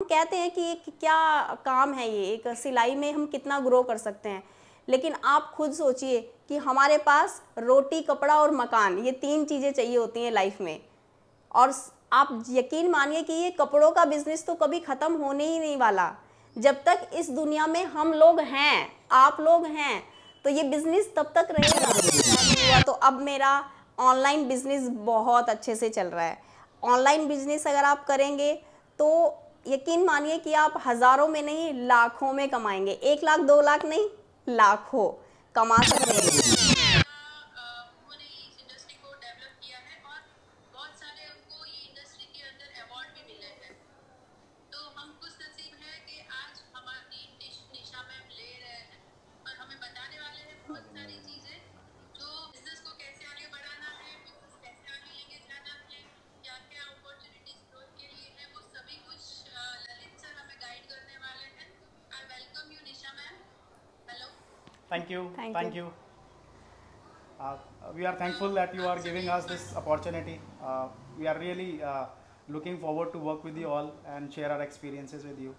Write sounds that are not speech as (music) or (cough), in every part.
कहते हैं कि एक क्या काम है ये? एक सिलाई में हम कितना ग्रो कर सकते हैं? लेकिन आप खुद सोचिए कि हमारे पास रोटी, कपड़ा और मकान, ये तीन चीज़ें चाहिए होती हैं लाइफ में। और आप यकीन मानिए कि ये कपड़ों का बिज़नेस तो कभी ख़त्म होने ही नहीं वाला। जब तक इस दुनिया में हम लोग हैं, आप लोग हैं तो ये बिज़नेस तब तक रहेगा। तो अब मेरा ऑनलाइन बिज़नेस बहुत अच्छे से चल रहा है। ऑनलाइन बिज़नेस अगर आप करेंगे तो यकीन मानिए कि आप हज़ारों में नहीं, लाखों में कमाएँगे। एक लाख, दो लाख नहीं, लाखों कमा सकते हैं। Thank you. Thank Thank you. you. Uh, we are thankful that you are giving us this opportunity. Uh, we are really uh, looking forward to work with you all and share our experiences with you.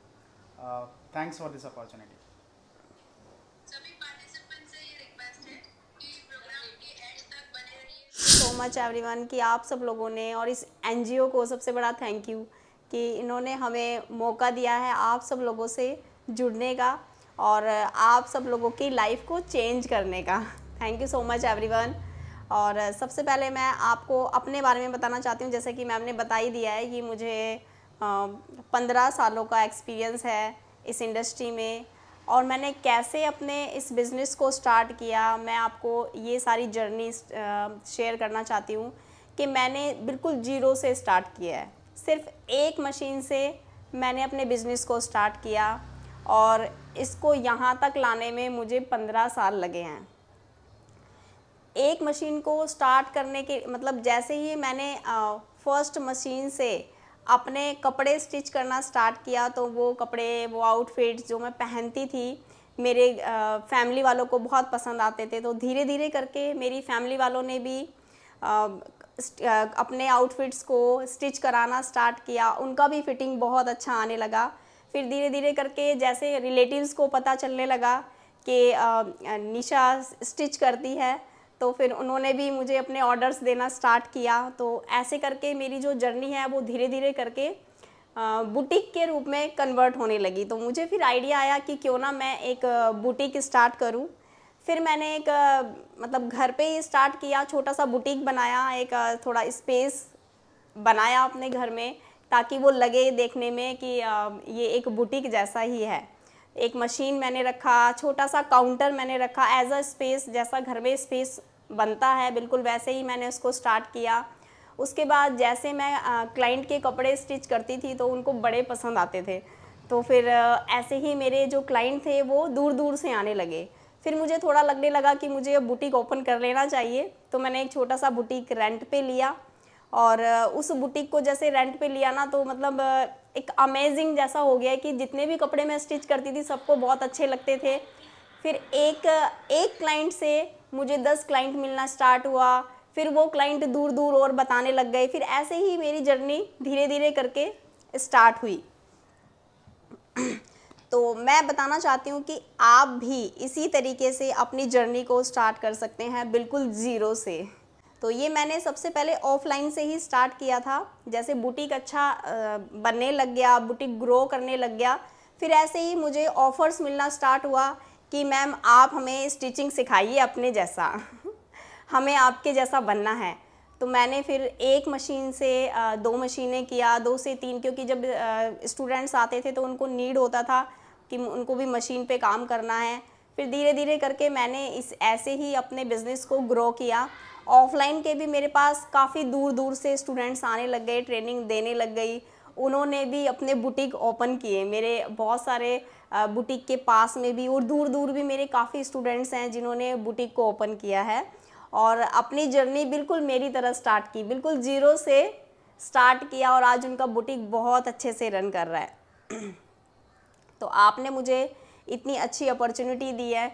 Uh, thanks for this opportunity. से ये request है कि programme के and तक बने रहिए सो much everyone कि आप सब लोगों ने और इस एनजीओ को सबसे बड़ा थैंक यू कि इन्होंने हमें मौका दिया है आप सब लोगों से जुड़ने का और आप सब लोगों की लाइफ को चेंज करने का। Thank you so much everyone और सबसे पहले मैं आपको अपने बारे में बताना चाहती हूँ। जैसे कि मैम ने बता ही दिया है कि मुझे पंद्रह सालों का एक्सपीरियंस है इस इंडस्ट्री में। और मैंने कैसे अपने इस बिज़नेस को स्टार्ट किया, मैं आपको ये सारी जर्नी शेयर करना चाहती हूँ कि मैंने बिल्कुल ज़ीरो से स्टार्ट किया है। सिर्फ़ एक मशीन से मैंने अपने बिज़नेस को स्टार्ट किया। और इसको यहाँ तक लाने में मुझे पंद्रह साल लगे हैं। एक मशीन को स्टार्ट करने के मतलब जैसे ही मैंने फ़र्स्ट मशीन से अपने कपड़े स्टिच करना स्टार्ट किया तो वो कपड़े वो आउटफिट्स जो मैं पहनती थी मेरे फैमिली वालों को बहुत पसंद आते थे। तो धीरे धीरे करके मेरी फैमिली वालों ने भी आ, अपने आउटफिट्स को स्टिच कराना स्टार्ट किया। उनका भी फिटिंग बहुत अच्छा आने लगा। फिर धीरे धीरे करके जैसे रिलेटिव्स को पता चलने लगा कि निशा स्टिच करती है तो फिर उन्होंने भी मुझे अपने ऑर्डर्स देना स्टार्ट किया। तो ऐसे करके मेरी जो जर्नी है, वो धीरे धीरे करके बुटीक के रूप में कन्वर्ट होने लगी। तो मुझे फिर आइडिया आया कि क्यों ना मैं एक बुटीक स्टार्ट करूँ। फिर मैंने एक मतलब घर पे ही स्टार्ट किया, छोटा सा बुटीक बनाया, एक थोड़ा स्पेस बनाया अपने घर में। ताकि वो लगे देखने में कि ये एक बुटीक जैसा ही है। एक मशीन मैंने रखा, छोटा सा काउंटर मैंने रखा एज अ स्पेस जैसा घर में स्पेस बनता है, बिल्कुल वैसे ही मैंने उसको स्टार्ट किया। उसके बाद जैसे मैं क्लाइंट के कपड़े स्टिच करती थी तो उनको बड़े पसंद आते थे। तो फिर ऐसे ही मेरे जो क्लाइंट थे, वो दूर दूर से आने लगे। फिर मुझे थोड़ा लगने लगा कि मुझे बुटीक ओपन कर लेना चाहिए तो मैंने एक छोटा सा बुटीक रेंट पे लिया। और उस बुटीक को जैसे रेंट पे लिया ना तो मतलब एक अमेजिंग जैसा हो गया कि जितने भी कपड़े मैं स्टिच करती थी, सबको बहुत अच्छे लगते थे। फिर एक एक क्लाइंट से मुझे दस क्लाइंट मिलना स्टार्ट हुआ। फिर वो क्लाइंट दूर दूर और बताने लग गए। फिर ऐसे ही मेरी जर्नी धीरे धीरे करके स्टार्ट हुई। तो मैं बताना चाहती हूँ कि आप भी इसी तरीके से अपनी जर्नी को स्टार्ट कर सकते हैं, बिल्कुल ज़ीरो से। तो ये मैंने सबसे पहले ऑफलाइन से ही स्टार्ट किया था। जैसे बुटीक अच्छा बनने लग गया, बुटीक ग्रो करने लग गया, फिर ऐसे ही मुझे ऑफ़र्स मिलना स्टार्ट हुआ कि मैम आप हमें स्टिचिंग सिखाइए अपने जैसा, (laughs) हमें आपके जैसा बनना है। तो मैंने फिर एक मशीन से दो मशीनें किया, दो से तीन, क्योंकि जब स्टूडेंट्स आते थे तो उनको नीड होता था कि उनको भी मशीन पे काम करना है। फिर धीरे धीरे करके मैंने इस, ऐसे ही अपने बिज़नेस को ग्रो किया। ऑफलाइन के भी मेरे पास काफ़ी दूर दूर से स्टूडेंट्स आने लग गए ट्रेनिंग देने लग गई। उन्होंने भी अपने बुटीक ओपन किए। मेरे बहुत सारे बुटीक के पास में भी और दूर दूर भी मेरे काफ़ी स्टूडेंट्स हैं जिन्होंने बुटीक को ओपन किया है। और अपनी जर्नी बिल्कुल मेरी तरह स्टार्ट की। बिल्कुल ज़ीरो से स्टार्ट किया और आज उनका बुटीक बहुत अच्छे से रन कर रहा है। (clears throat) तो आपने मुझे इतनी अच्छी अपॉर्चुनिटी दी है।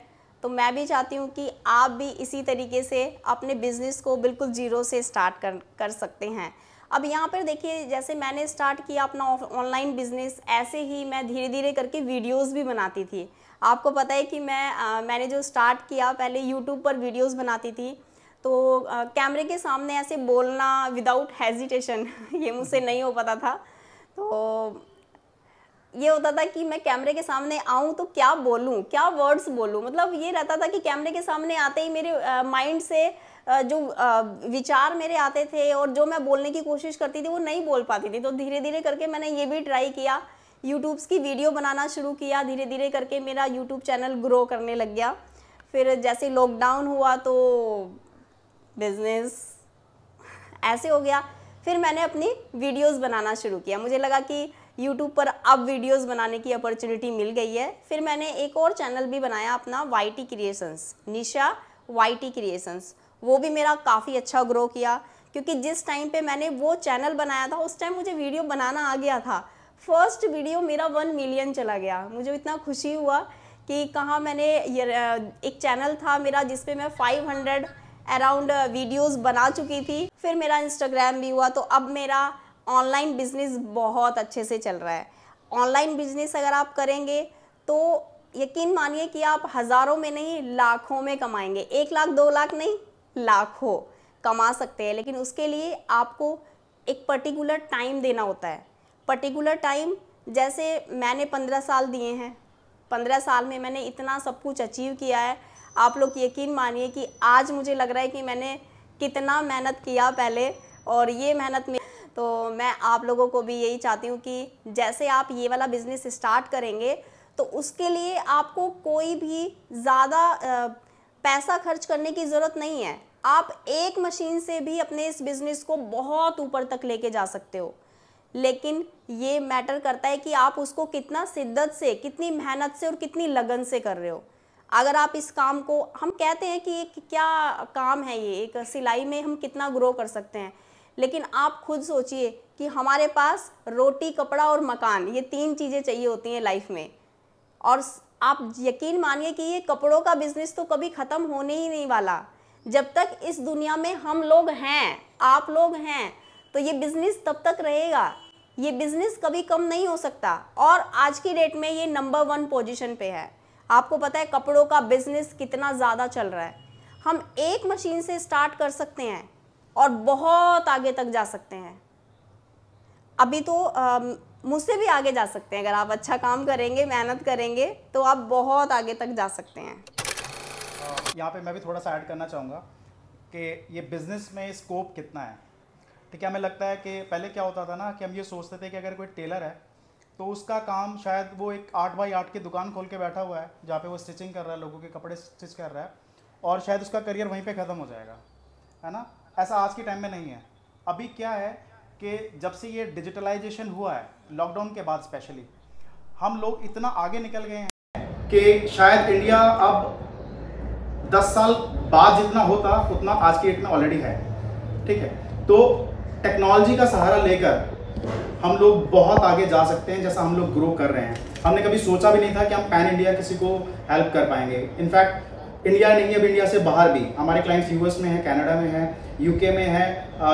तो मैं भी चाहती हूँ कि आप भी इसी तरीके से अपने बिज़नेस को बिल्कुल ज़ीरो से स्टार्ट कर कर सकते हैं। अब यहाँ पर देखिए जैसे मैंने स्टार्ट किया अपना ऑनलाइन बिज़नेस ऐसे ही मैं धीरे धीरे करके वीडियोस भी बनाती थी। आपको पता है कि मैं आ, मैंने जो स्टार्ट किया पहले यूट्यूब पर वीडियोस बनाती थी। तो आ, कैमरे के सामने ऐसे बोलना विदाउट हेजिटेशन (laughs) ये मुझसे नहीं हो पाता था। तो ये होता था कि मैं कैमरे के सामने आऊँ तो क्या बोलूँ? क्या वर्ड्स बोलूँ? मतलब ये रहता था कि कैमरे के सामने आते ही मेरे माइंड से जो विचार मेरे आते थे और जो मैं बोलने की कोशिश करती थी वो नहीं बोल पाती थी। तो धीरे धीरे करके मैंने ये भी ट्राई किया। यूट्यूब्स की वीडियो बनाना शुरू किया। धीरे धीरे करके मेरा यूट्यूब चैनल ग्रो करने लग गया। फिर जैसे लॉकडाउन हुआ तो बिज़नेस ऐसे हो गया। फिर मैंने अपनी वीडियोस बनाना शुरू किया। मुझे लगा कि यूट्यूब पर अब वीडियोस बनाने की अपॉर्चुनिटी मिल गई है। फिर मैंने एक और चैनल भी बनाया अपना Y T creations Nisha Y T creations वो भी मेरा काफ़ी अच्छा ग्रो किया, क्योंकि जिस टाइम पे मैंने वो चैनल बनाया था, उस टाइम मुझे वीडियो बनाना आ गया था। फ़र्स्ट वीडियो मेरा वन मिलियन चला गया। मुझे इतना खुशी हुआ कि कहाँ मैंने एक चैनल था मेरा जिसपे मैं 500 अराउंड वीडियोज़ बना चुकी थी। फिर मेरा इंस्टाग्राम भी हुआ तो अब मेरा ऑनलाइन बिज़नेस बहुत अच्छे से चल रहा है। ऑनलाइन बिज़नेस अगर आप करेंगे तो यकीन मानिए कि आप हज़ारों में नहीं, लाखों में कमाएँगे। एक लाख, दो लाख नहीं, लाखों कमा सकते हैं। लेकिन उसके लिए आपको एक पर्टिकुलर टाइम देना होता है। पर्टिकुलर टाइम जैसे मैंने पंद्रह साल दिए हैं। पंद्रह साल में मैंने इतना सब कुछ अचीव किया है। आप लोग यकीन मानिए कि आज मुझे लग रहा है कि मैंने कितना मेहनत किया पहले, और ये मेहनत में तो मैं आप लोगों को भी यही चाहती हूँ कि जैसे आप ये वाला बिज़नेस स्टार्ट करेंगे तो उसके लिए आपको कोई भी ज़्यादा पैसा खर्च करने की ज़रूरत नहीं है। आप एक मशीन से भी अपने इस बिज़नेस को बहुत ऊपर तक लेके जा सकते हो। लेकिन ये मैटर करता है कि आप उसको कितना शिद्दत से, कितनी मेहनत से और कितनी लगन से कर रहे हो। अगर आप इस काम को, हम कहते हैं कि क्या काम है ये? एक सिलाई में हम कितना ग्रो कर सकते हैं। लेकिन आप खुद सोचिए कि हमारे पास रोटी, कपड़ा और मकान, ये तीन चीज़ें चाहिए होती हैं लाइफ में। और आप यकीन मानिए कि ये कपड़ों का बिज़नेस तो कभी ख़त्म होने ही नहीं वाला। जब तक इस दुनिया में हम लोग हैं, आप लोग हैं तो ये बिज़नेस तब तक रहेगा। ये बिज़नेस कभी कम नहीं हो सकता। और आज की डेट में ये नंबर वन पोजीशन पे है। आपको पता है कपड़ों का बिज़नेस कितना ज़्यादा चल रहा है। हम एक मशीन से स्टार्ट कर सकते हैं। और बहुत आगे तक जा सकते हैं। अभी तो मुझसे भी आगे जा सकते हैं। अगर आप अच्छा काम करेंगे, मेहनत करेंगे तो आप बहुत आगे तक जा सकते हैं। यहाँ पे मैं भी थोड़ा सा ऐड करना चाहूँगा कि ये बिज़नेस में स्कोप कितना है। ठीक है, हमें लगता है कि पहले क्या होता था ना कि हम ये सोचते थे कि अगर कोई टेलर है तो उसका काम शायद वो एक आठ बाई आठ की दुकान खोल के बैठा हुआ है, जहाँ पे वो स्टिचिंग कर रहा है, लोगों के कपड़े स्टिच कर रहा है, और शायद उसका करियर वहीं पे ख़त्म हो जाएगा। है ना? ऐसा आज के टाइम में नहीं है। अभी क्या है कि जब से ये डिजिटलाइजेशन हुआ है लॉकडाउन के बाद स्पेशली हम लोग इतना आगे निकल गए हैं कि शायद इंडिया अब 10 साल बाद जितना होता, उतना आज की डेट में ऑलरेडी है। ठीक है? तो टेक्नोलॉजी का सहारा लेकर हम लोग बहुत आगे जा सकते हैं, जैसा हम लोग ग्रो कर रहे हैं। हमने कभी सोचा भी नहीं था कि हम पैन इंडिया किसी को हेल्प कर पाएँगे। इनफैक्ट इंडिया नहीं अब इंडिया से बाहर भी। हमारे क्लाइंट्स यूएस में है कनाडा में है यूके में है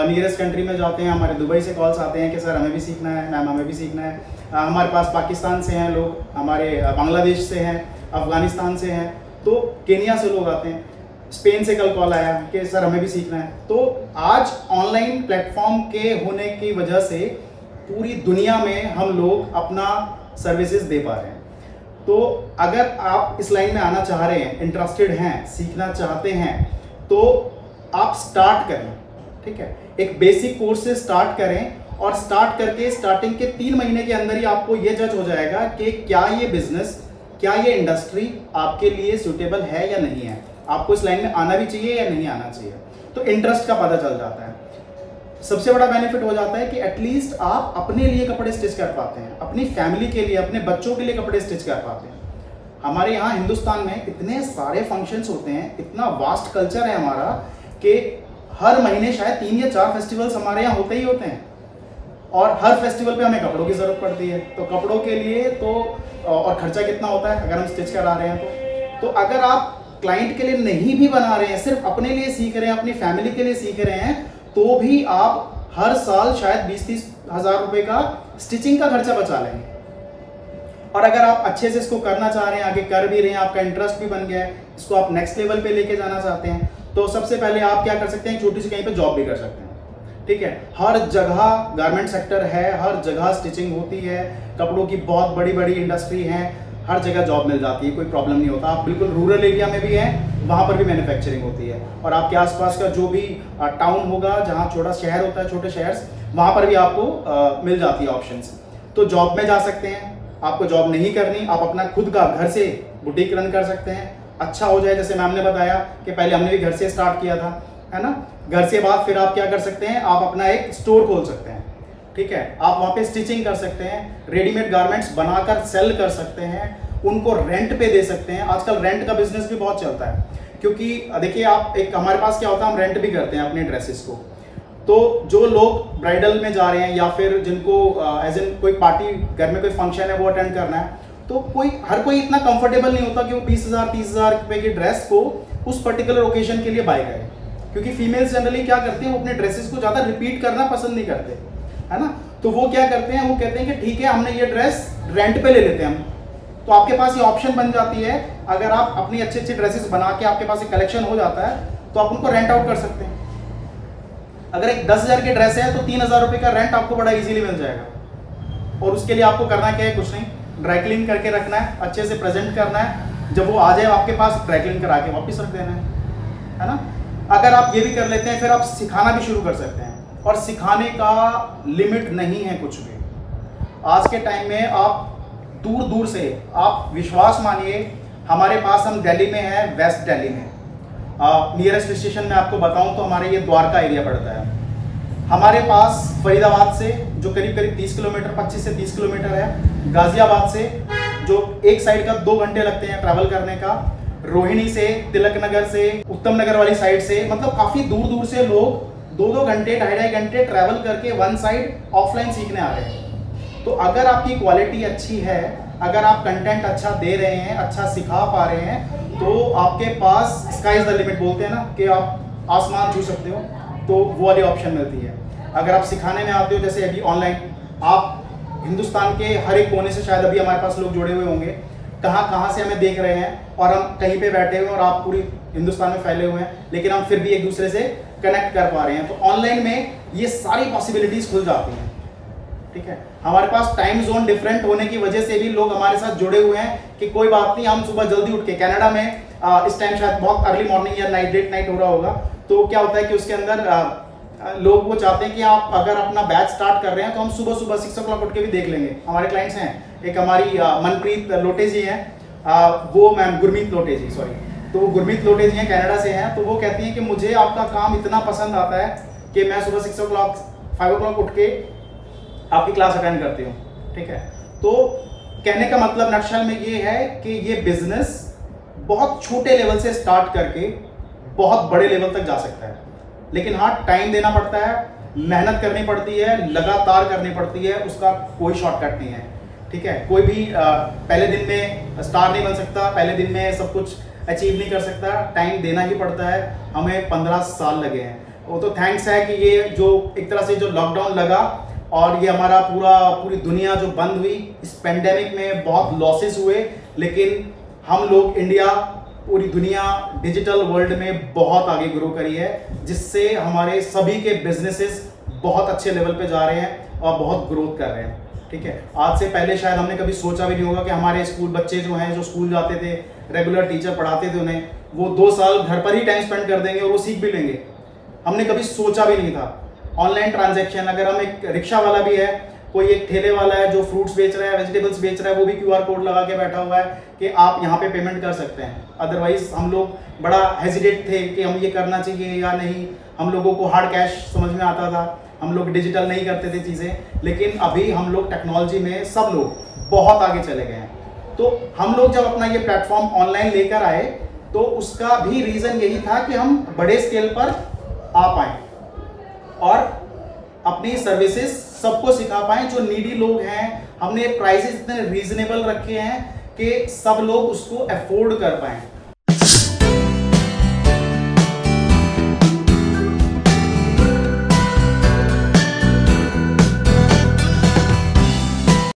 नियरेस्ट कंट्री में जाते हैं हमारे दुबई से कॉल्स आते हैं कि सर हमें भी सीखना है मैम हमें भी सीखना है। आ, हमारे पास पाकिस्तान से हैं लोग हमारे बांग्लादेश से हैं अफ़गानिस्तान से हैं। तो केनिया से लोग आते हैं। स्पेन से कल कॉल आया कि सर हमें भी सीखना है। तो आज ऑनलाइन प्लेटफॉर्म के होने की वजह से पूरी दुनिया में हम लोग अपना सर्विसेज़ दे पा रहे हैं। तो अगर आप इस लाइन में आना चाह रहे हैं इंटरेस्टेड हैं, सीखना चाहते हैं तो आप स्टार्ट करें, ठीक है? एक बेसिक कोर्स से स्टार्ट करें और स्टार्ट करके स्टार्टिंग के तीन महीने के अंदर ही आपको ये जज हो जाएगा कि क्या ये बिज़नेस क्या ये इंडस्ट्री आपके लिए सुटेबल है या नहीं है। आपको इस लाइन में आना भी चाहिए या नहीं आना चाहिए। तो इंटरेस्ट का पता चल जाता है। सबसे बड़ा बेनिफिट हो जाता है कि एटलीस्ट आप अपने लिए कपड़े स्टिच कर पाते हैं, अपनी फैमिली के लिए, अपने बच्चों के लिए कपड़े स्टिच कर पाते हैं। हमारे यहाँ हिंदुस्तान में इतने सारे फ़ंक्शंस होते हैं, इतना वास्ट कल्चर है हमारा कि हर महीने शायद तीन या चार फेस्टिवल्स हमारे यहाँ होते ही होते हैं। और हर फेस्टिवल पे हमें कपड़ों की ज़रूरत पड़ती है। तो कपड़ों के लिए तो और खर्चा कितना होता है अगर हम स्टिच करा रहे हैं तो? तो अगर आप क्लाइंट के लिए नहीं भी बना रहे हैं, सिर्फ़ अपने लिए सीख रहे हैं, अपनी फैमिली के लिए सीख रहे हैं तो भी आप हर साल शायद बीस तीस हज़ार रुपए का स्टिचिंग का खर्चा बचा लेंगे। और अगर आप अच्छे से इसको करना चाह रहे हैं, आगे कर भी रहे हैं, आपका इंटरेस्ट भी बन गया है, इसको आप नेक्स्ट लेवल पे लेके जाना चाहते हैं तो सबसे पहले आप क्या कर सकते हैं, छोटी सी कहीं पे जॉब भी कर सकते हैं। ठीक है? हर जगह गारमेंट सेक्टर है, हर जगह स्टिचिंग होती है, कपड़ों की बहुत बड़ी बड़ी इंडस्ट्री है हर जगह जॉब मिल जाती है कोई प्रॉब्लम नहीं होता। आप बिल्कुल रूरल एरिया में भी हैं वहाँ पर भी मैन्युफैक्चरिंग होती है। और आपके आसपास का जो भी टाउन होगा जहाँ छोटा शहर होता है छोटे शहर वहाँ पर भी आपको आ, मिल जाती है ऑप्शंस तो जॉब में जा सकते हैं। आपको जॉब नहीं करनी आप अपना खुद का घर से बुटीक रन कर सकते हैं। अच्छा हो जाए जैसे मैम ने बताया कि पहले हमने भी घर से स्टार्ट किया था है ना? घर से बाद फिर आप क्या कर सकते हैं आप अपना एक स्टोर खोल सकते हैं। ठीक है? आप वहाँ पे स्टिचिंग कर सकते हैं रेडीमेड गारमेंट्स बनाकर सेल कर सकते हैं, उनको रेंट पे दे सकते हैं। आजकल रेंट का बिज़नेस भी बहुत चलता है। क्योंकि, देखिए, आप एक, हमारे पास क्या होता है, हम रेंट भी करते हैं अपने ड्रेसेस को। तो जो लोग ब्राइडल में जा रहे हैं या फिर जिनको एज एन कोई पार्टी घर में कोई फ़ंक्शन है, वो अटेंड करना है तो कोई, हर कोई इतना कंफर्टेबल नहीं होता कि वो बीस हज़ार, तीस हज़ार रुपए की ड्रेस को उस पर्टिकुलर ओकेजन के लिए बाय करें। क्योंकि फीमेल्स जनरली क्या करते हैं, वो अपने ड्रेसेस को ज़्यादा रिपीट करना पसंद नहीं करते। है ना? तो वो क्या करते हैं? वो कहते हैं कि ठीक है, हमने ये ड्रेस रेंट पे ले लेते हैं हम। तो आपके पास ये ऑप्शन बन जाती है। अगर आप अपनी अच्छी अच्छी ड्रेसेस बना के आपके पास एक कलेक्शन हो जाता है तो आप उनको रेंट आउट कर सकते हैं। अगर एक दस हज़ार की ड्रेस है तो तीन हज़ार रुपये का रेंट आपको बड़ा इजीली मिल जाएगा। और उसके लिए आपको करना क्या है? कुछ नहीं। ड्राई क्लीन करके रखना है, अच्छे से प्रेजेंट करना है। जब वो आ जाए आपके पास ड्राई क्लीन करा के वापस रख देना है। है ना? अगर आप ये भी कर लेते हैं, फिर आप सिखाना भी शुरू कर सकते हैं। और सिखाने का लिमिट नहीं है कुछ भी। आज के टाइम में आप दूर दूर से, आप विश्वास मानिए, हमारे पास हम दिल्ली में हैं, वेस्ट दिल्ली में। नियरेस्ट स्टेशन में आपको बताऊँ तो हमारे ये द्वारका एरिया पड़ता है। हमारे पास फरीदाबाद से, जो करीब करीब 30 किलोमीटर 25 से 30 किलोमीटर है, गाजियाबाद से, जो एक साइड का दो घंटे लगते हैं ट्रैवल करने का, रोहिणी से, तिलक नगर से, उत्तम नगर वाली साइड से मतलब काफ़ी दूर दूर से लोग दो दो घंटे ढाई ढाई घंटे ट्रैवल करके वन साइड ऑफलाइन सीखने आ रहे हैं। तो अगर आपकी क्वालिटी अच्छी है, अगर आप कंटेंट अच्छा दे रहे हैं अच्छा सिखा पा रहे हैं तो आपके पास स्काई इज़ द लिमिट बोलते हैं ना, कि आप आसमान छू सकते हो तो वो वाली ऑप्शन मिलती है। अगर आप सिखाने में आते हो, जैसे अभी ऑनलाइन आप हिंदुस्तान के हर एक कोने से शायद अभी हमारे पास लोग जुड़े हुए होंगे, कहाँ कहाँ से हमें देख रहे हैं, और हम कहीं पे बैठे हुए हैं और आप पूरी हिंदुस्तान में फैले हुए हैं, लेकिन हम फिर भी एक दूसरे से कनेक्ट कर पा रहे हैं तो ऑनलाइन में ये सारी पॉसिबिलिटीज खुल जाती हैं। ठीक है? हमारे पास टाइम जोन डिफरेंट होने की वजह से भी लोग हमारे साथ जुड़े हुए हैं कि कोई बात नहीं हम सुबह जल्दी उठ के कनाडा में आ, इस टाइम शायद बहुत अर्ली मॉर्निंग या नाइट लेट नाइट हो रहा होगा तो क्या होता है कि उसके अंदर आ, लोग वो चाहते हैं कि आप अगर अपना बैच स्टार्ट कर रहे हैं तो हम सुबह सुबह सिक्स ओ उठ के भी देख लेंगे। हमारे क्लाइंट्स हैं एक हमारी मनप्रीत लोटे जी हैं वो मैम गुरमीत लोटे जी सॉरी तो गुरमीत लोटे जी हैं कनाडा से हैं तो वो कहती हैं कि मुझे आपका काम इतना पसंद आता है कि मैं सुबह six o'clock five o'clock उठ के आपकी क्लास अटेंड करती हूँ ठीक है? तो कहने का मतलब नक्शल में ये है कि ये बिज़नेस बहुत छोटे लेवल से स्टार्ट करके बहुत बड़े लेवल तक जा सकता है। लेकिन हाँ टाइम देना पड़ता है मेहनत करनी पड़ती है लगातार करनी पड़ती है उसका कोई शॉर्टकट नहीं है ठीक है? कोई भी आ, पहले दिन में स्टार नहीं बन सकता पहले दिन में सब कुछ अचीव नहीं कर सकता टाइम देना ही पड़ता है, हमें पंद्रह साल लगे हैं। वो तो थैंक्स है कि ये जो एक तरह से जो लॉकडाउन लगा और ये हमारा पूरा, पूरी दुनिया जो बंद हुई, इस पेंडेमिक में बहुत लॉसेस हुए, लेकिन हम लोग इंडिया पूरी दुनिया डिजिटल वर्ल्ड में बहुत आगे ग्रो करी है, जिससे हमारे सभी के बिजनेसेस बहुत अच्छे लेवल पे जा रहे हैं और बहुत ग्रोथ कर रहे हैं। ठीक है? आज से पहले शायद हमने कभी सोचा भी नहीं होगा कि हमारे स्कूल बच्चे जो हैं, जो स्कूल जाते थे रेगुलर टीचर पढ़ाते थे उन्हें, वो दो साल घर पर ही टाइम स्पेंड कर देंगे और वो सीख भी लेंगे। हमने कभी सोचा भी नहीं था। ऑनलाइन ट्रांजेक्शन अगर हम एक रिक्शा वाला भी है, कोई एक ठेले वाला है जो फ्रूट्स बेच रहा है वेजिटेबल्स बेच रहा है, वो भी क्यूआर कोड लगा के बैठा हुआ है कि आप यहाँ पे पेमेंट कर सकते हैं। अदरवाइज़ हम लोग बड़ा हेजिटेट थे कि हम ये करना चाहिए या नहीं। हम लोगों को हार्ड कैश समझ में आता था। हम लोग डिजिटल नहीं करते थे चीज़ें। लेकिन अभी हम लोग टेक्नोलॉजी में सब लोग बहुत आगे चले गए हैं। तो हम लोग जब अपना ये प्लेटफॉर्म ऑनलाइन लेकर आए तो उसका भी रीज़न यही था कि हम बड़े स्केल पर आ पाए और अपनी सर्विसेज़ सबको सिखा पाए, जो नीडी लोग हैं। हमने प्राइसेस इतने रीजनेबल रखे हैं कि सब लोग उसको अफोर्ड कर पाए।